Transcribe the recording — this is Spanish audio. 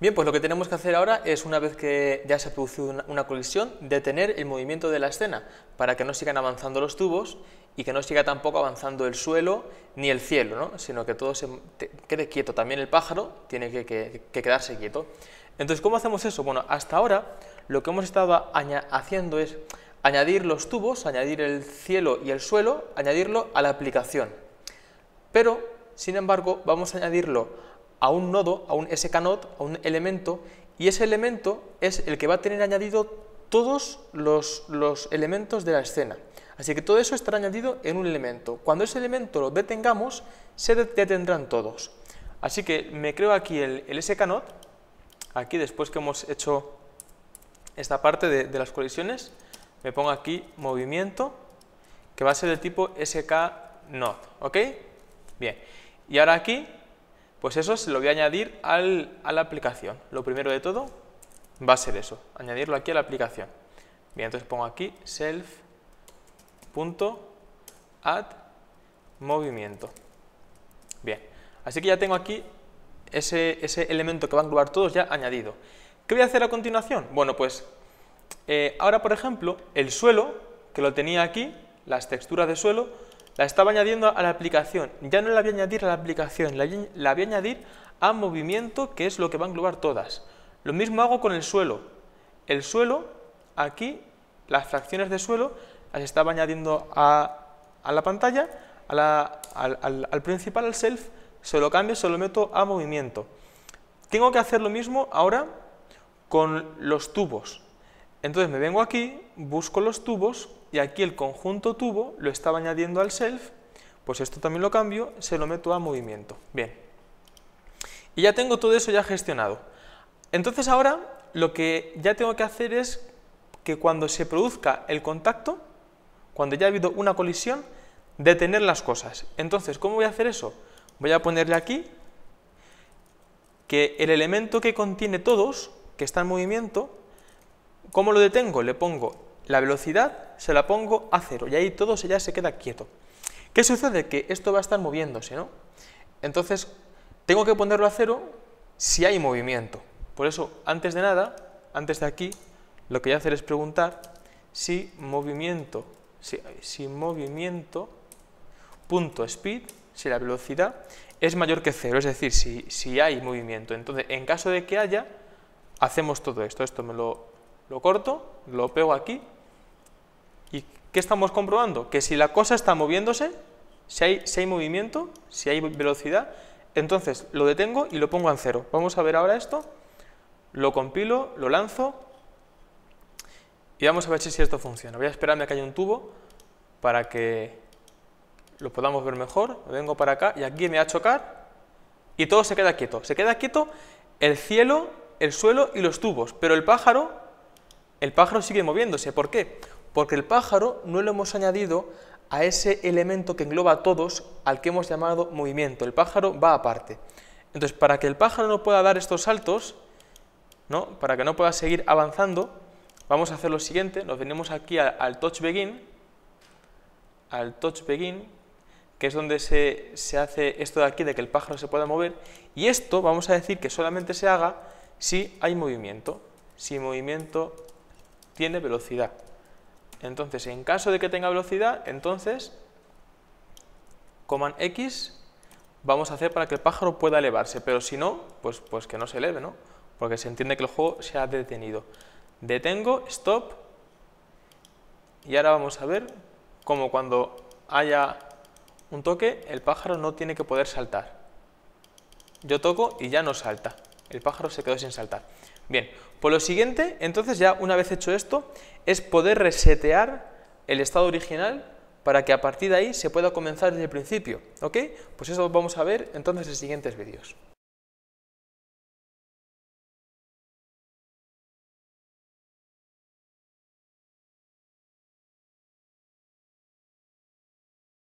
Bien, pues lo que tenemos que hacer ahora es, una vez que ya se ha producido una, colisión, detener el movimiento de la escena para que no sigan avanzando los tubos y que no siga tampoco avanzando el suelo ni el cielo, ¿no? sino que todo se quede quieto. También el pájaro tiene que, que, quedarse quieto. Entonces, ¿cómo hacemos eso? Bueno, hasta ahora lo que hemos estado haciendo es añadir los tubos, añadir el cielo y el suelo, añadirlo a la aplicación. Pero, sin embargo, vamos a añadirlo a un nodo, a un SKNode, a un elemento, y ese elemento es el que va a tener añadido todos los, los, elementos de la escena. Así que todo eso estará añadido en un elemento. Cuando ese elemento lo detengamos, se detendrán todos. Así que me creo aquí el, el SKNode, aquí después que hemos hecho esta parte de, de las colisiones, me pongo aquí movimiento, que va a ser del tipo skNode, ¿ok? Bien, y ahora aquí pues eso se lo voy a añadir al, a la aplicación. Lo primero de todo va a ser eso, añadirlo aquí a la aplicación. Bien, entonces pongo aquí self.add movimiento. Bien, así que ya tengo aquí ese, ese, elemento que va a englobar todos ya añadido. ¿Qué voy a hacer a continuación? Bueno, pues eh, ahora, por ejemplo, el suelo, que lo tenía aquí, las texturas de suelo, la estaba añadiendo a la aplicación. Ya no la voy a añadir a la aplicación, la, voy a añadir a movimiento, que es lo que va a englobar todas. Lo mismo hago con el suelo. El suelo, aquí, las fracciones de suelo, las estaba añadiendo a, la pantalla, al, al principal, al self, se lo cambio, se lo meto a movimiento. Tengo que hacer lo mismo ahora con los tubos. Entonces me vengo aquí, busco los tubos, y aquí el conjunto tubo lo estaba añadiendo al self, pues esto también lo cambio, se lo meto a movimiento. Bien. Y ya tengo todo eso ya gestionado. Entonces ahora lo que ya tengo que hacer es que cuando se produzca el contacto, cuando ya ha habido una colisión, detener las cosas. Entonces, ¿cómo voy a hacer eso? Voy a ponerle aquí que el elemento que contiene todos, que está en movimiento, ¿cómo lo detengo? Le pongo la velocidad se la pongo a cero y ahí todo ya se queda quieto. ¿Qué sucede? Que esto va a estar moviéndose, ¿no? Entonces, tengo que ponerlo a cero si hay movimiento. Por eso, antes de nada, antes de aquí, lo que voy a hacer es preguntar si movimiento, si, movimiento punto speed, si la velocidad es mayor que cero, es decir, si, si hay movimiento. Entonces, en caso de que haya, hacemos todo esto. Esto me lo, lo corto, lo pego aquí ¿Qué estamos comprobando? Que si la cosa está moviéndose, si hay, si hay movimiento, si hay velocidad, entonces lo detengo y lo pongo en cero. Vamos a ver ahora esto, lo compilo, lo lanzo y vamos a ver si esto funciona. Voy a esperarme a que haya un tubo para que lo podamos ver mejor. vengo para acá y aquí me va a chocar y todo se queda quieto. Se queda quieto el cielo, el suelo y los tubos, pero el pájaro, el pájaro sigue moviéndose. ¿Por qué? Porque el pájaro no lo hemos añadido a ese elemento que engloba a todos, al que hemos llamado movimiento. El pájaro va aparte. Entonces, para que el pájaro no pueda dar estos saltos, ¿no? para que no pueda seguir avanzando, vamos a hacer lo siguiente, nos venimos aquí al touch begin, al touch begin, que es donde se, se hace esto de aquí, de que el pájaro se pueda mover, y esto vamos a decir que solamente se haga si hay movimiento, si movimiento tiene velocidad. Entonces, en caso de que tenga velocidad, entonces, command X vamos a hacer para que el pájaro pueda elevarse, pero si no, pues, pues que no se eleve, ¿no? Porque se entiende que el juego se ha detenido. Detengo, stop, y ahora vamos a ver cómo cuando haya un toque, el pájaro no tiene que poder saltar. Yo toco y ya no salta. El pájaro se quedó sin saltar. Bien, por lo siguiente, entonces ya una vez hecho esto, es poder resetear el estado original para que a partir de ahí se pueda comenzar desde el principio, ¿ok? Pues eso vamos a ver entonces en siguientes vídeos.